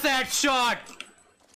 that shot?